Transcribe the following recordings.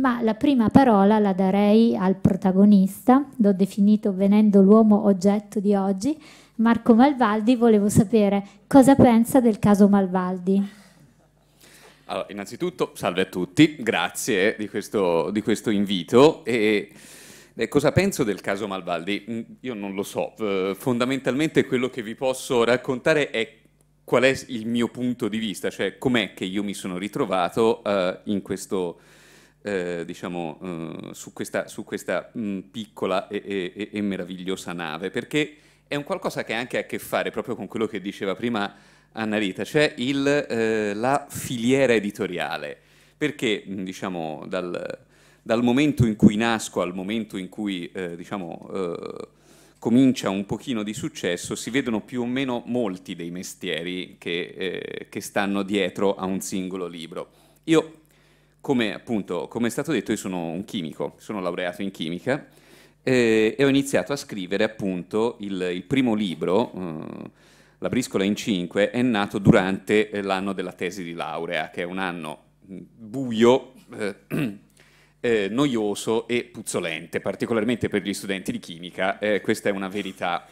ma la prima parola la darei al protagonista, l'ho definito venendo l'uomo oggetto di oggi, Marco Malvaldi, volevo sapere cosa pensa del caso Malvaldi. Allora, innanzitutto, salve a tutti, grazie di questo, di questo invito. E, e cosa penso del caso Malvaldi? Mm, io non lo so, uh, fondamentalmente quello che vi posso raccontare è qual è il mio punto di vista, cioè com'è che io mi sono ritrovato uh, in questo, uh, diciamo, su questa, su questa mh, piccola e, e, e, meravigliosa nave, perché è un qualcosa che ha anche a che fare proprio con quello che diceva prima Anna Rita, cioè il, eh, la filiera editoriale, perché diciamo, dal, dal, momento in cui nasco al momento in cui eh, diciamo, eh, comincia un pochino di successo, si vedono più o meno molti dei mestieri che, eh, che stanno dietro a un singolo libro. Io, come appunto, come è stato detto, io sono un chimico, sono laureato in chimica eh, e ho iniziato a scrivere appunto il, il primo libro eh, la briscola in cinque è nato durante eh, l'anno della tesi di laurea, che è un anno mm, buio, eh, eh, noioso e puzzolente, particolarmente per gli studenti di chimica, eh, questa è una verità.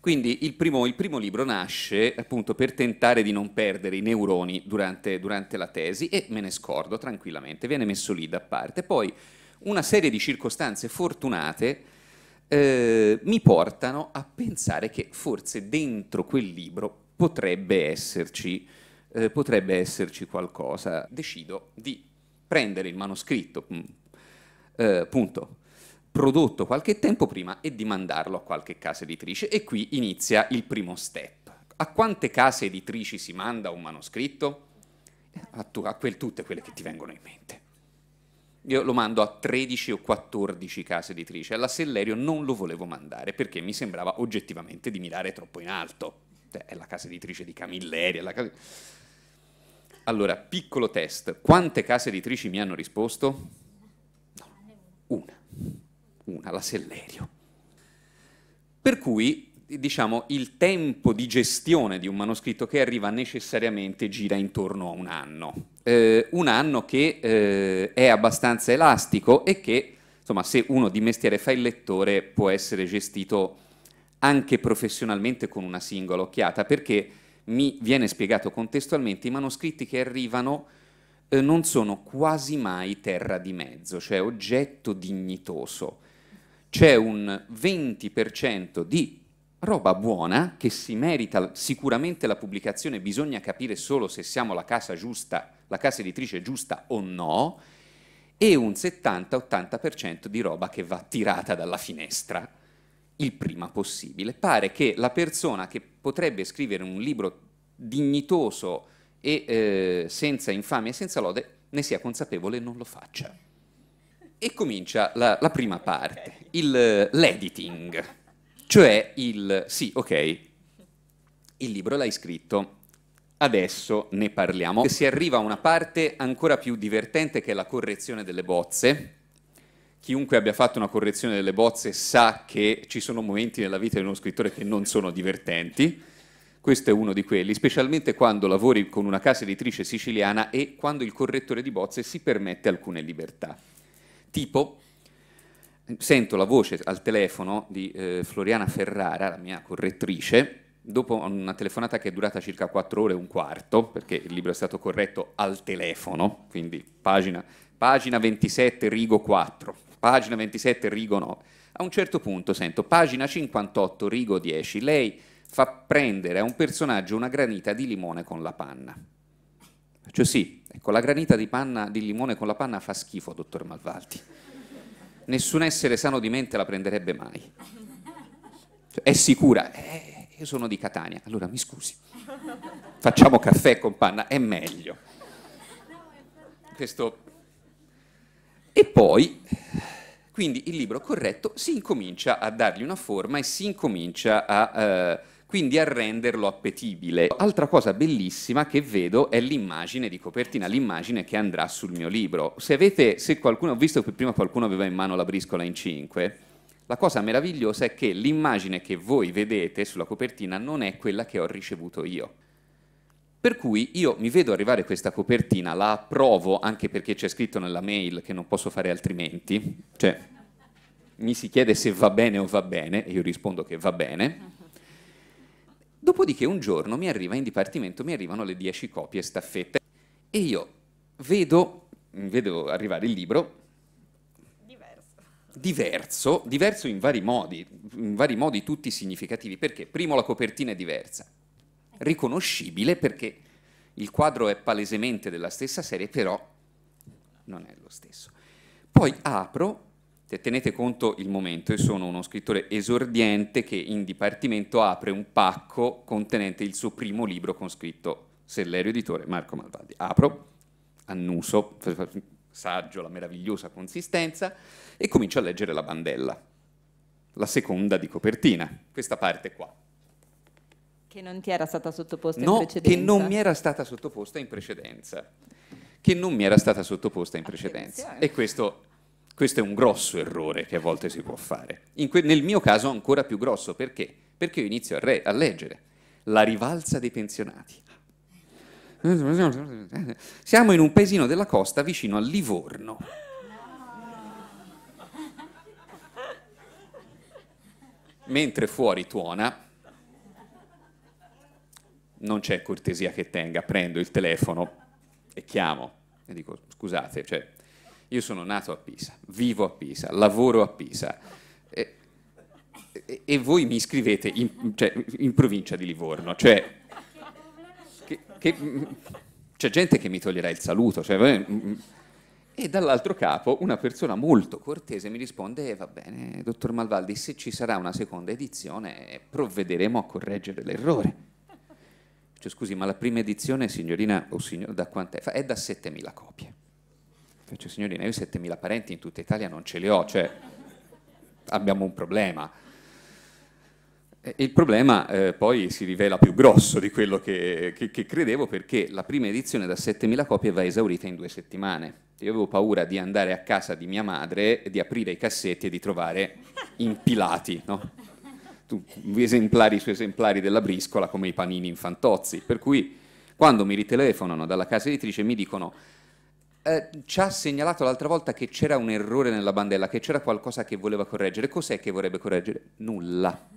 Quindi il primo, il primo, libro nasce appunto per tentare di non perdere i neuroni durante, durante la tesi e me ne scordo tranquillamente, viene messo lì da parte. Poi una serie di circostanze fortunate eh, mi portano a pensare che forse dentro quel libro potrebbe esserci, eh, potrebbe esserci qualcosa. Decido di prendere il manoscritto, mm, eh, appunto, prodotto qualche tempo prima e di mandarlo a qualche casa editrice e qui inizia il primo step. A quante case editrici si manda un manoscritto? A, tu, a quel, tutte quelle che ti vengono in mente. Io lo mando a 13 o 14 case editrici. Alla Sellerio non lo volevo mandare perché mi sembrava oggettivamente di mirare troppo in alto. Cioè, è la casa editrice di Camilleri. Casa... Allora, piccolo test. Quante case editrici mi hanno risposto? No, una. Una, la Sellerio. Per cui diciamo, il tempo di gestione di un manoscritto che arriva necessariamente gira intorno a un anno. Eh, un anno che eh, è abbastanza elastico e che, insomma, se uno di mestiere fa il lettore, può essere gestito anche professionalmente con una singola occhiata, perché mi viene spiegato contestualmente, i manoscritti che arrivano eh, non sono quasi mai terra di mezzo, cioè oggetto dignitoso. C'è un 20% di roba buona che si merita sicuramente la pubblicazione, bisogna capire solo se siamo la casa giusta, la casa editrice giusta o no, e un 70-80% di roba che va tirata dalla finestra il prima possibile. Pare che la persona che potrebbe scrivere un libro dignitoso e eh, senza infamia e senza lode ne sia consapevole e non lo faccia. E comincia la, la prima parte, l'editing cioè il, sì, ok, il libro l'hai scritto, adesso ne parliamo. Si arriva a una parte ancora più divertente che è la correzione delle bozze. Chiunque abbia fatto una correzione delle bozze sa che ci sono momenti nella vita di uno scrittore che non sono divertenti. Questo è uno di quelli, specialmente quando lavori con una casa editrice siciliana e quando il correttore di bozze si permette alcune libertà. Tipo, sento la voce al telefono di eh, Floriana Ferrara, la mia correttrice, dopo una telefonata che è durata circa 4 ore e un quarto, perché il libro è stato corretto al telefono, quindi pagina, pagina 27, rigo 4, pagina 27, rigo 9. A un certo punto sento pagina 58, rigo 10, lei fa prendere a un personaggio una granita di limone con la panna. Faccio sì, ecco, la granita di, panna, di limone con la panna fa schifo, dottor Malvaldi nessun essere sano di mente la prenderebbe mai. Cioè, è sicura? Eh, io sono di Catania, allora mi scusi. Facciamo caffè con panna, è meglio. Questo... E poi, quindi il libro corretto si incomincia a dargli una forma e si incomincia a... Eh, quindi a renderlo appetibile. Altra cosa bellissima che vedo è l'immagine di copertina, l'immagine che andrà sul mio libro. Se avete, se qualcuno, ho visto che prima qualcuno aveva in mano la briscola in cinque, la cosa meravigliosa è che l'immagine che voi vedete sulla copertina non è quella che ho ricevuto io. Per cui io mi vedo arrivare questa copertina, la approvo anche perché c'è scritto nella mail che non posso fare altrimenti, cioè mi si chiede se va bene o va bene e io rispondo che va bene. Dopodiché un giorno mi arriva in dipartimento, mi arrivano le 10 copie staffette e io vedo, vedo arrivare il libro diverso, diverso in vari modi, in vari modi tutti significativi. Perché? Primo la copertina è diversa, riconoscibile perché il quadro è palesemente della stessa serie, però non è lo stesso. Poi apro, tenete conto il momento, io sono uno scrittore esordiente che in dipartimento apre un pacco contenente il suo primo libro con scritto Sellerio Editore Marco Malvaldi. Apro, annuso, saggio, la meravigliosa consistenza, e comincio a leggere la bandella, la seconda di copertina, questa parte qua. Che non ti era stata sottoposta no, in precedenza? che non mi era stata sottoposta in precedenza. Che non mi era stata sottoposta in precedenza. E questo, questo, è un grosso errore che a volte si può fare. Nel mio caso ancora più grosso, perché? Perché io inizio a, re- a leggere La rivalsa dei pensionati. Siamo in un paesino della costa vicino a Livorno. Mentre fuori tuona, non c'è cortesia che tenga, prendo il telefono e chiamo e dico scusate, cioè, io sono nato a Pisa, vivo a Pisa, lavoro a Pisa e, e, e voi mi iscrivete in, cioè, in provincia di Livorno, cioè che, che, c'è gente che mi toglierà il saluto. Cioè, e dall'altro capo una persona molto cortese mi risponde, eh, va bene, dottor Malvaldi, se ci sarà una seconda edizione provvederemo a correggere l'errore. Cioè, scusi, ma la prima edizione, signorina, o signor, da quant'è? È da 7.000 copie. Faccio, signorina, io 7.000 parenti in tutta Italia non ce li ho, cioè abbiamo un problema. Il problema eh, poi si rivela più grosso di quello che, che, che, credevo perché la prima edizione da 7.000 copie va esaurita in due settimane. Io avevo paura di andare a casa di mia madre, di aprire i cassetti e di trovare impilati no? esemplari su esemplari della briscola come i panini infantozzi. Per cui quando mi ritelefonano dalla casa editrice mi dicono eh, ci ha segnalato l'altra volta che c'era un errore nella bandella, che c'era qualcosa che voleva correggere. Cos'è che vorrebbe correggere? Nulla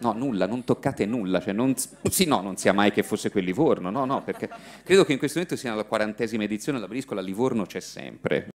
No, nulla, non toccate nulla, cioè non, sì, no, non sia mai che fosse quel Livorno, no, no, perché credo che in questo momento sia la quarantesima edizione, la briscola Livorno c'è sempre.